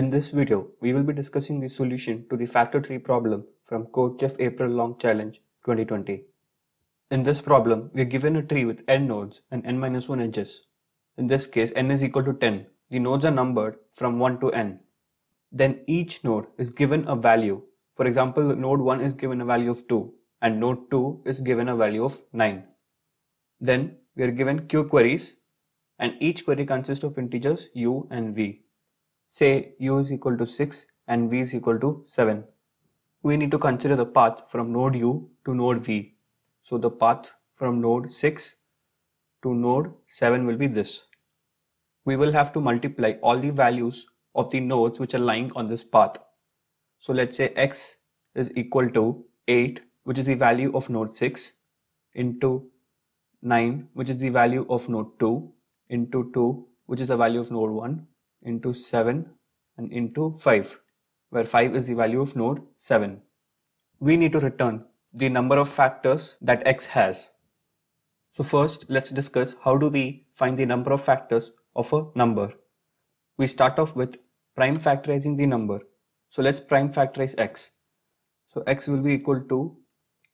In this video, we will be discussing the solution to the factor tree problem from CodeChef April Long Challenge 2020. In this problem, we are given a tree with n nodes and n-1 edges. In this case, n is equal to 10. The nodes are numbered from 1 to n. Then each node is given a value. For example, node 1 is given a value of 2 and node 2 is given a value of 9. Then we are given q queries and each query consists of integers u and v. Say u is equal to 6 and v is equal to 7. We need to consider the path from node u to node v. So the path from node 6 to node 7 will be this. We will have to multiply all the values of the nodes which are lying on this path. So let's say x is equal to 8 which is the value of node 6 into 9 which is the value of node 2 into 2 which is the value of node 1 into 7 and into 5 where 5 is the value of node 7. We need to return the number of factors that x has. So first let's discuss how do we find the number of factors of a number. We start off with prime factorizing the number. So let's prime factorize x. So x will be equal to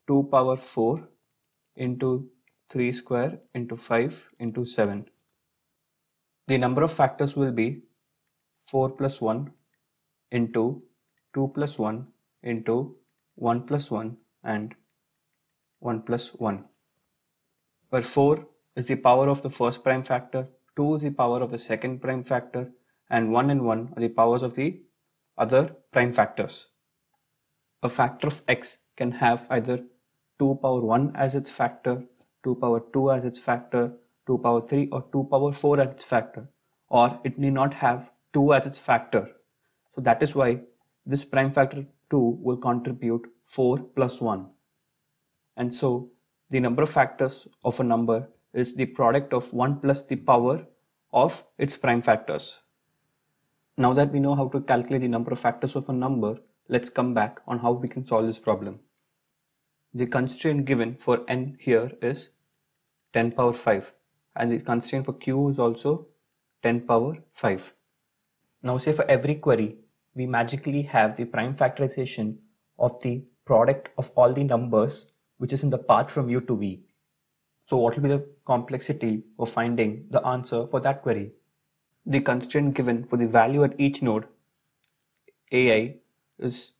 2 power 4 into 3 square into 5 into 7. The number of factors will be 4 plus 1 into 2 plus 1 into 1 plus 1 and 1 plus 1 where 4 is the power of the first prime factor, 2 is the power of the second prime factor and 1 and 1 are the powers of the other prime factors. A factor of x can have either 2 power 1 as its factor, 2 power 2 as its factor, 2 power 3 or 2 power 4 as its factor or it need not have 2 as its factor. So that is why this prime factor 2 will contribute 4 plus 1. And so the number of factors of a number is the product of 1 plus the power of its prime factors. Now that we know how to calculate the number of factors of a number, let's come back on how we can solve this problem. The constraint given for n here is 10 power 5 and the constraint for q is also 10 power 5. Now say for every query, we magically have the prime factorization of the product of all the numbers which is in the path from u to v. So what will be the complexity of finding the answer for that query? The constraint given for the value at each node ai is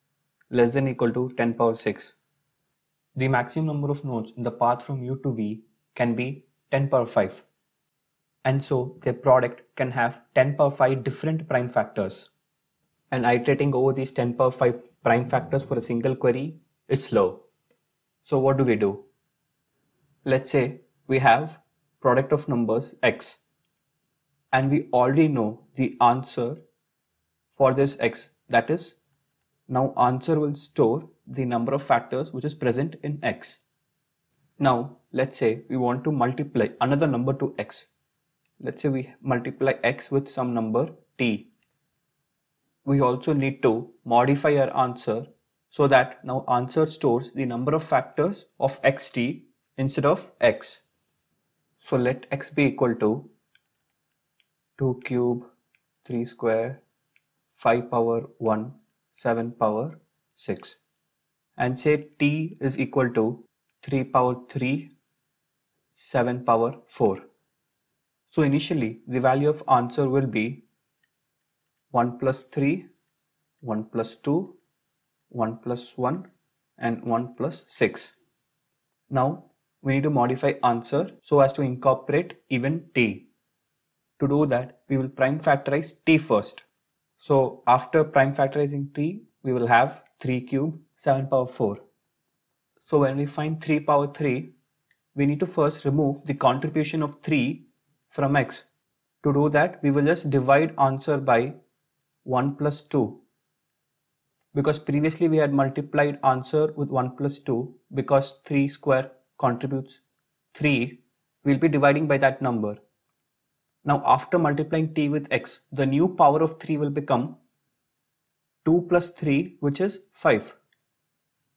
less than equal to 10 power 6. The maximum number of nodes in the path from u to v can be 10 power 5 and so their product can have 10 power 5 different prime factors. And iterating over these 10 power 5 prime factors for a single query is slow. So what do we do? Let's say we have product of numbers x and we already know the answer for this x that is now answer will store the number of factors which is present in x. Now let's say we want to multiply another number to x let's say we multiply x with some number t. We also need to modify our answer so that now answer stores the number of factors of xt instead of x. So let x be equal to 2 cube 3 square 5 power 1 7 power 6 and say t is equal to 3 power 3 7 power 4 so initially the value of answer will be 1 plus 3, 1 plus 2, 1 plus 1 and 1 plus 6. Now we need to modify answer so as to incorporate even t. To do that we will prime factorize t first. So after prime factorizing t we will have 3 cube 7 power 4. So when we find 3 power 3 we need to first remove the contribution of 3 from x. To do that, we will just divide answer by 1 plus 2 because previously we had multiplied answer with 1 plus 2 because 3 square contributes 3 we'll be dividing by that number. Now after multiplying t with x the new power of 3 will become 2 plus 3 which is 5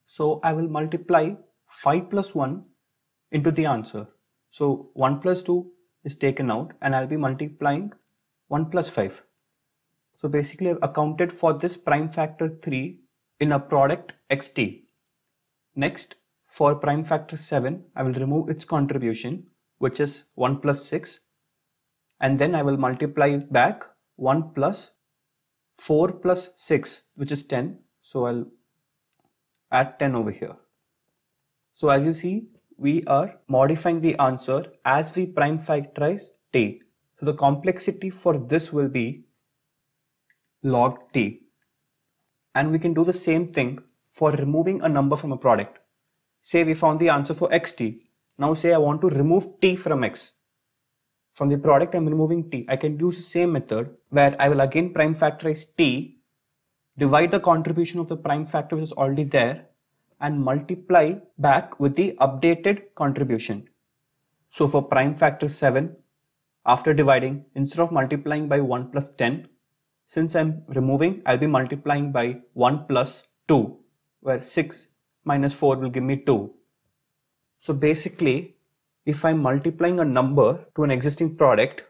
so I will multiply 5 plus 1 into the answer. So 1 plus 2 is taken out and I'll be multiplying 1 plus 5. So basically I've accounted for this prime factor 3 in a product xt. Next, for prime factor 7, I will remove its contribution, which is 1 plus 6. And then I will multiply back 1 plus 4 plus 6, which is 10. So I'll add 10 over here. So as you see, we are modifying the answer as we prime factorize t. So the complexity for this will be log t. And we can do the same thing for removing a number from a product. Say we found the answer for xt. Now say I want to remove t from x. From the product I'm removing t. I can use the same method where I will again prime factorize t, divide the contribution of the prime factor which is already there and multiply back with the updated contribution. So for prime factor 7, after dividing, instead of multiplying by 1 plus 10, since I'm removing, I'll be multiplying by 1 plus 2, where 6 minus 4 will give me 2. So basically, if I'm multiplying a number to an existing product,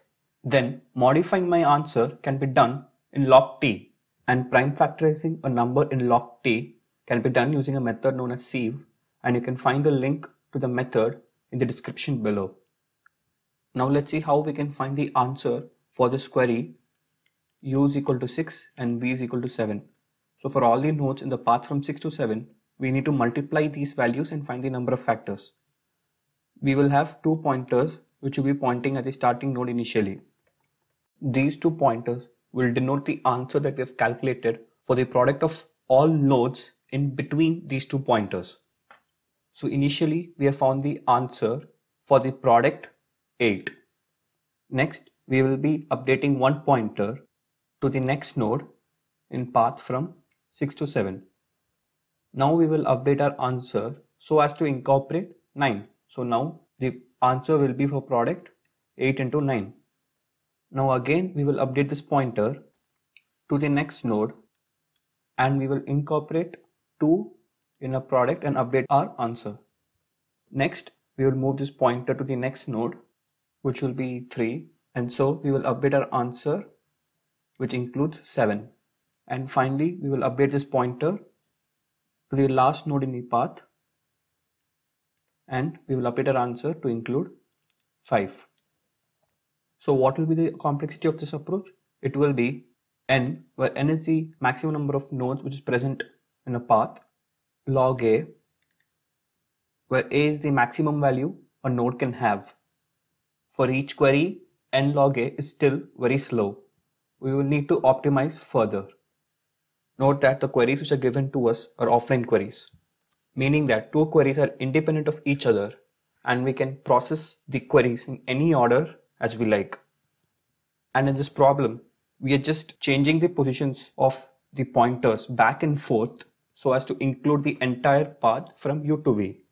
then modifying my answer can be done in log t and prime factorizing a number in log t can be done using a method known as sieve and you can find the link to the method in the description below. Now let's see how we can find the answer for this query u is equal to 6 and v is equal to 7. So for all the nodes in the path from 6 to 7, we need to multiply these values and find the number of factors. We will have two pointers which will be pointing at the starting node initially. These two pointers will denote the answer that we have calculated for the product of all nodes in between these two pointers. So initially we have found the answer for the product 8. Next we will be updating one pointer to the next node in path from 6 to 7. Now we will update our answer so as to incorporate 9. So now the answer will be for product 8 into 9. Now again we will update this pointer to the next node and we will incorporate 2 in a product and update our answer. Next, we will move this pointer to the next node, which will be 3. And so we will update our answer, which includes 7. And finally, we will update this pointer to the last node in the path. And we will update our answer to include 5. So what will be the complexity of this approach? It will be n, where n is the maximum number of nodes which is present in a path log a where a is the maximum value a node can have. For each query, n log a is still very slow. We will need to optimize further. Note that the queries which are given to us are offline queries, meaning that two queries are independent of each other and we can process the queries in any order as we like. And in this problem, we are just changing the positions of the pointers back and forth so as to include the entire path from U to V.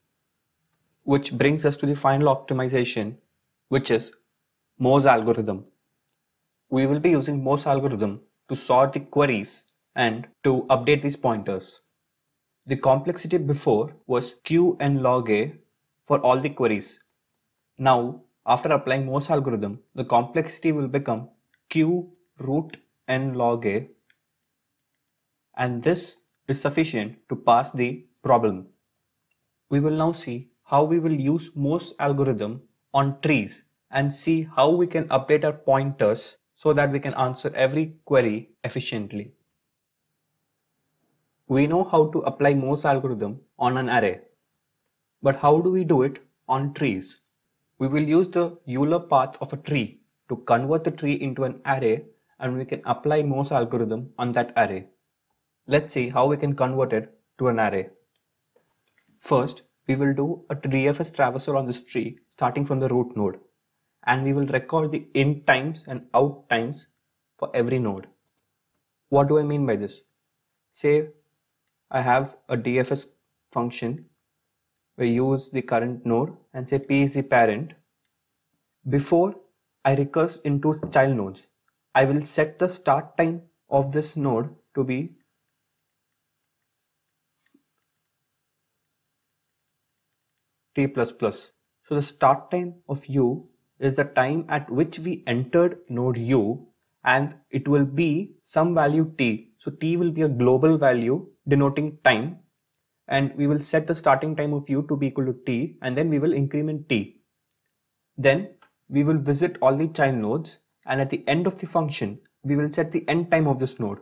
Which brings us to the final optimization, which is Mo's algorithm. We will be using Mo's algorithm to sort the queries and to update these pointers. The complexity before was q n log a for all the queries. Now, after applying Mo's algorithm, the complexity will become q root n log a and this is sufficient to pass the problem. We will now see how we will use Mo's algorithm on trees and see how we can update our pointers so that we can answer every query efficiently. We know how to apply Mo's algorithm on an array. But how do we do it on trees? We will use the Euler path of a tree to convert the tree into an array and we can apply Mo's algorithm on that array. Let's see how we can convert it to an array. First, we will do a DFS traversal on this tree starting from the root node and we will record the in times and out times for every node. What do I mean by this? Say I have a DFS function we use the current node and say p is the parent. Before I recurse into child nodes, I will set the start time of this node to be t++. So the start time of u is the time at which we entered node u and it will be some value t. So t will be a global value denoting time and we will set the starting time of u to be equal to t and then we will increment t. Then we will visit all the child nodes and at the end of the function we will set the end time of this node.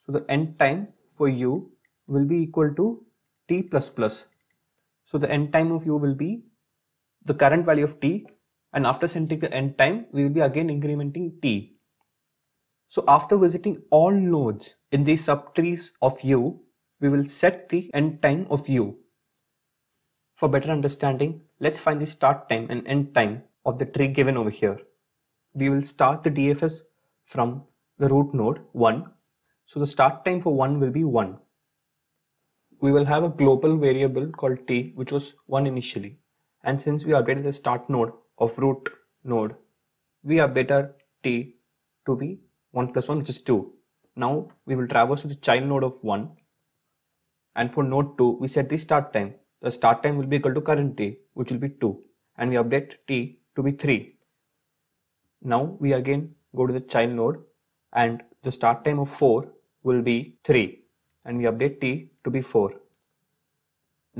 So the end time for u will be equal to t plus plus. So the end time of u will be the current value of t and after setting the end time we will be again incrementing t. So after visiting all nodes in the subtrees of u, we will set the end time of u. For better understanding, let's find the start time and end time of the tree given over here. We will start the DFS from the root node 1. So the start time for 1 will be 1. We will have a global variable called t which was 1 initially. And since we updated the start node of root node, we update our t to be 1 plus 1 which is 2. Now we will traverse to the child node of 1 and for node 2 we set the start time. The start time will be equal to current t which will be 2 and we update t to be 3. Now we again go to the child node and the start time of 4 will be 3 and we update t to be 4.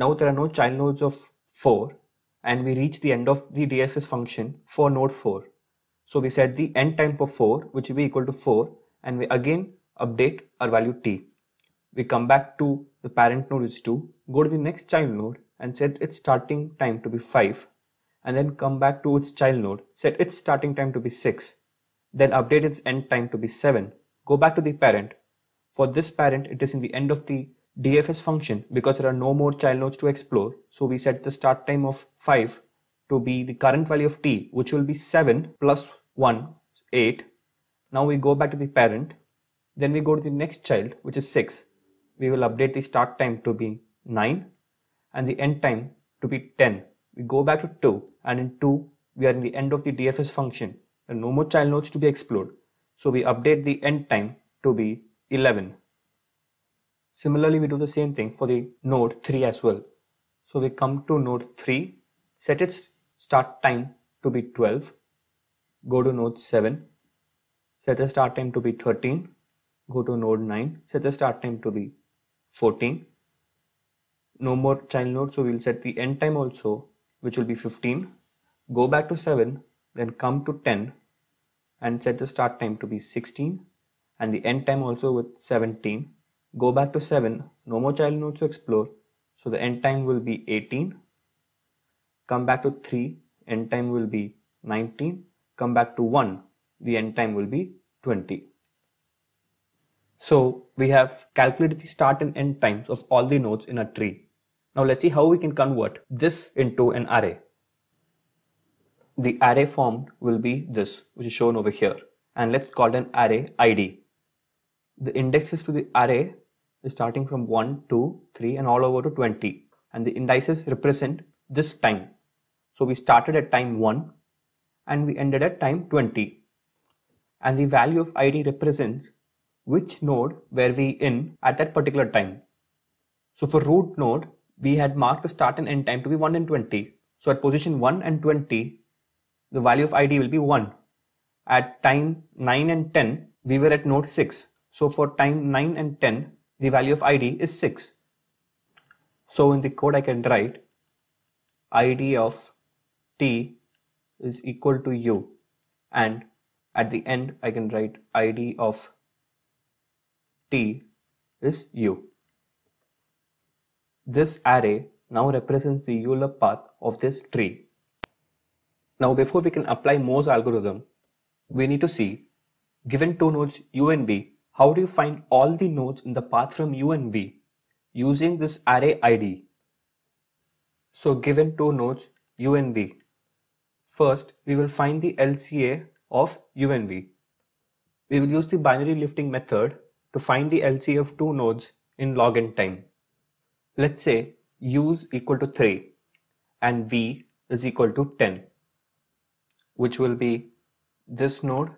Now there are no child nodes of 4 and we reach the end of the DFS function for node 4. So we set the end time for 4 which will be equal to 4 and we again update our value t. We come back to the parent node is 2, go to the next child node and set its starting time to be 5 and then come back to its child node, set its starting time to be 6, then update its end time to be 7, go back to the parent. For this parent, it is in the end of the DFS function because there are no more child nodes to explore. So we set the start time of 5 to be the current value of t, which will be 7 plus 1, 8. Now we go back to the parent. Then we go to the next child, which is 6 we will update the start time to be 9 and the end time to be 10. We go back to 2 and in 2 we are in the end of the DFS function and no more child nodes to be explored. So we update the end time to be 11. Similarly, we do the same thing for the node 3 as well. So we come to node 3, set its start time to be 12, go to node 7, set the start time to be 13, go to node 9, set the start time to be 14 no more child node so we'll set the end time also which will be 15 go back to 7 then come to 10 and set the start time to be 16 and the end time also with 17 go back to 7 no more child nodes to explore so the end time will be 18 come back to 3 end time will be 19 come back to 1 the end time will be 20 so we have calculated the start and end times of all the nodes in a tree. Now let's see how we can convert this into an array. The array formed will be this, which is shown over here. And let's call it an array ID. The indexes to the array is starting from 1, 2, 3 and all over to 20. And the indices represent this time. So we started at time 1 and we ended at time 20. And the value of ID represents which node were we in at that particular time. So for root node, we had marked the start and end time to be 1 and 20. So at position 1 and 20, the value of id will be 1. At time 9 and 10, we were at node 6. So for time 9 and 10, the value of id is 6. So in the code I can write id of t is equal to u and at the end I can write id of T is U. This array now represents the Euler path of this tree. Now before we can apply Mo's algorithm, we need to see, given two nodes U and V, how do you find all the nodes in the path from U and V using this array ID? So given two nodes U and V, first we will find the LCA of U and V. We will use the binary lifting method to find the LCA of two nodes in log n time. Let's say u is equal to 3 and v is equal to 10 which will be this node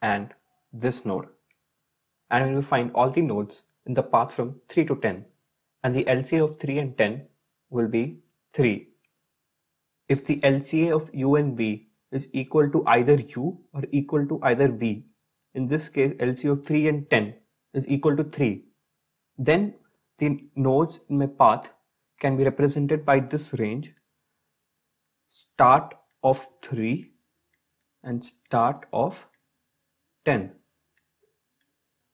and this node and we will find all the nodes in the path from 3 to 10 and the LCA of 3 and 10 will be 3. If the LCA of u and v is equal to either u or equal to either v in this case LCA of 3 and 10 is equal to 3, then the nodes in my path can be represented by this range. Start of 3 and start of 10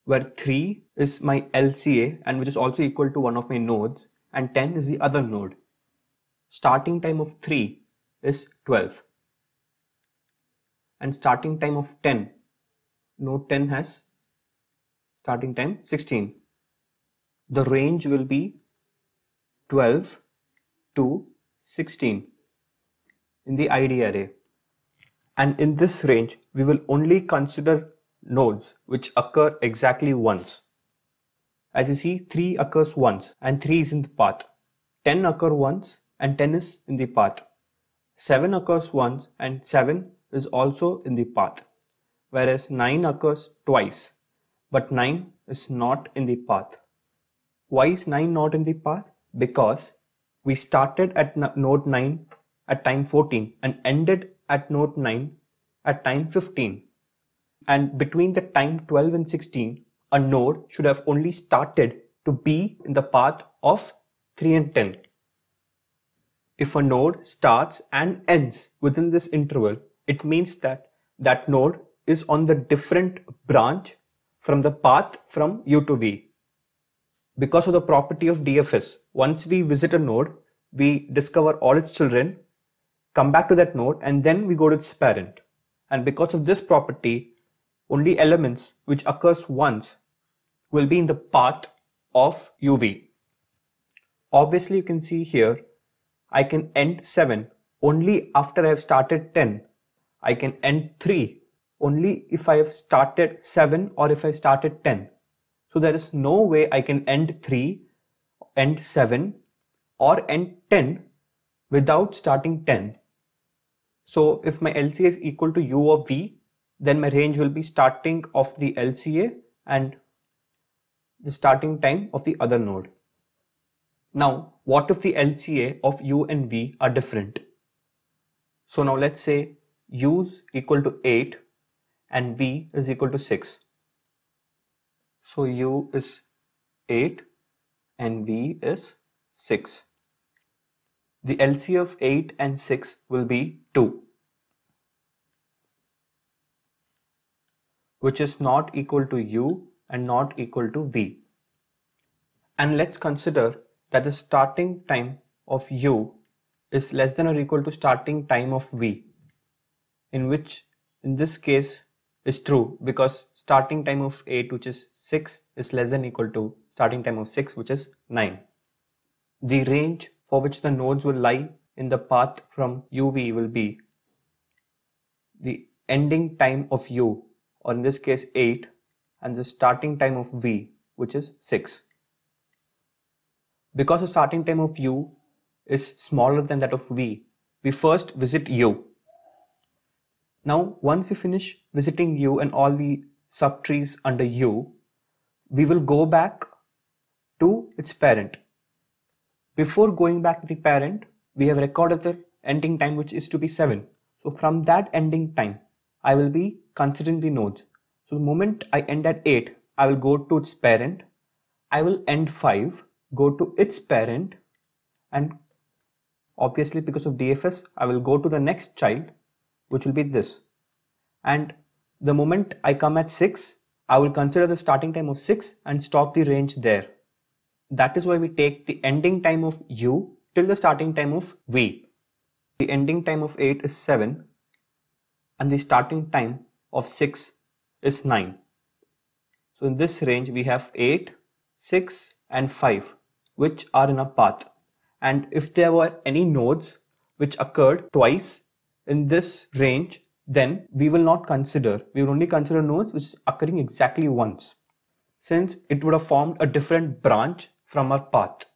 where 3 is my LCA and which is also equal to one of my nodes and 10 is the other node. Starting time of 3 is 12 and starting time of 10 node 10 has starting time 16 the range will be 12 to 16 in the ID array. And in this range, we will only consider nodes which occur exactly once. As you see, 3 occurs once and 3 is in the path. 10 occur once and 10 is in the path. 7 occurs once and 7 is also in the path. Whereas 9 occurs twice, but 9 is not in the path. Why is 9 not in the path? Because we started at node 9 at time 14 and ended at node 9 at time 15. And between the time 12 and 16, a node should have only started to be in the path of 3 and 10. If a node starts and ends within this interval, it means that that node is on the different branch from the path from U to V because of the property of DFS, once we visit a node, we discover all its children, come back to that node, and then we go to its parent. And because of this property, only elements which occurs once will be in the path of UV. Obviously, you can see here, I can end 7 only after I have started 10. I can end 3 only if I have started 7 or if I started 10. So there is no way I can end 3, end 7 or end 10 without starting 10. So if my LCA is equal to U of V, then my range will be starting of the LCA and the starting time of the other node. Now, what if the LCA of U and V are different? So now let's say U is equal to 8 and V is equal to 6. So U is 8 and V is 6. The LCA of 8 and 6 will be 2 which is not equal to U and not equal to V. And let's consider that the starting time of U is less than or equal to starting time of V in which in this case is true because starting time of 8 which is 6 is less than equal to starting time of 6 which is 9. The range for which the nodes will lie in the path from uv will be the ending time of u or in this case 8 and the starting time of v which is 6. Because the starting time of u is smaller than that of v, we first visit u now, once we finish visiting U and all the subtrees under U, we will go back to its parent. Before going back to the parent, we have recorded the ending time which is to be 7. So from that ending time, I will be considering the nodes. So the moment I end at 8, I will go to its parent. I will end 5, go to its parent and obviously because of DFS, I will go to the next child which will be this. And the moment I come at 6, I will consider the starting time of 6 and stop the range there. That is why we take the ending time of u till the starting time of v. The ending time of 8 is 7 and the starting time of 6 is 9. So in this range we have 8, 6 and 5 which are in a path and if there were any nodes which occurred twice in this range, then we will not consider, we will only consider nodes which is occurring exactly once, since it would have formed a different branch from our path.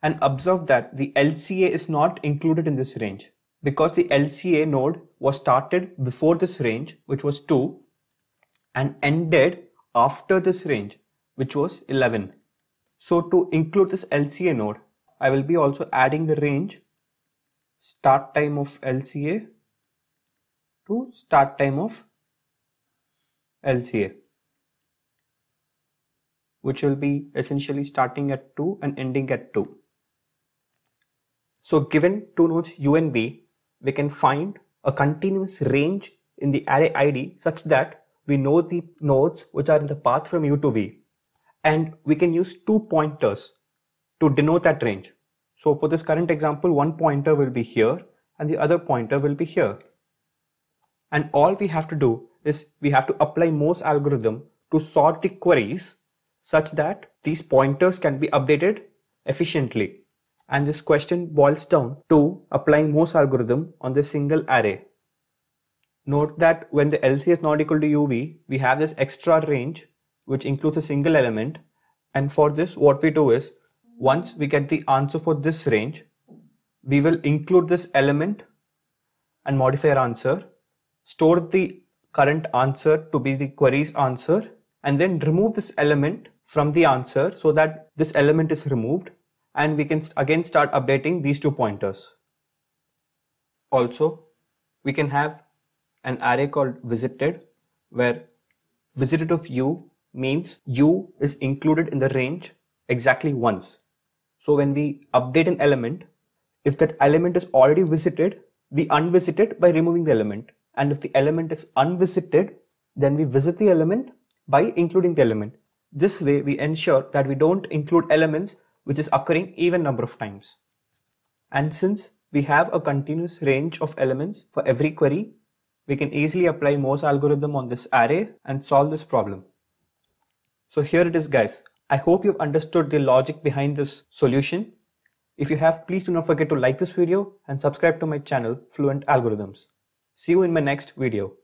And observe that the LCA is not included in this range because the LCA node was started before this range, which was 2, and ended after this range, which was 11. So to include this LCA node, I will be also adding the range start time of LCA to start time of LCA which will be essentially starting at 2 and ending at 2. So given two nodes u and v, we can find a continuous range in the array ID such that we know the nodes which are in the path from u to v and we can use two pointers to denote that range. So for this current example, one pointer will be here and the other pointer will be here. And all we have to do is we have to apply Mo's algorithm to sort the queries such that these pointers can be updated efficiently. And this question boils down to applying Mo's algorithm on this single array. Note that when the LC is not equal to UV, we have this extra range which includes a single element. And for this, what we do is once we get the answer for this range, we will include this element and modify our answer, store the current answer to be the query's answer, and then remove this element from the answer so that this element is removed and we can again start updating these two pointers. Also, we can have an array called visited where visited of u means u is included in the range exactly once. So when we update an element, if that element is already visited, we unvisit it by removing the element. And if the element is unvisited, then we visit the element by including the element. This way we ensure that we don't include elements which is occurring even number of times. And since we have a continuous range of elements for every query, we can easily apply Mo's algorithm on this array and solve this problem. So here it is guys. I hope you've understood the logic behind this solution. If you have, please do not forget to like this video and subscribe to my channel Fluent Algorithms. See you in my next video.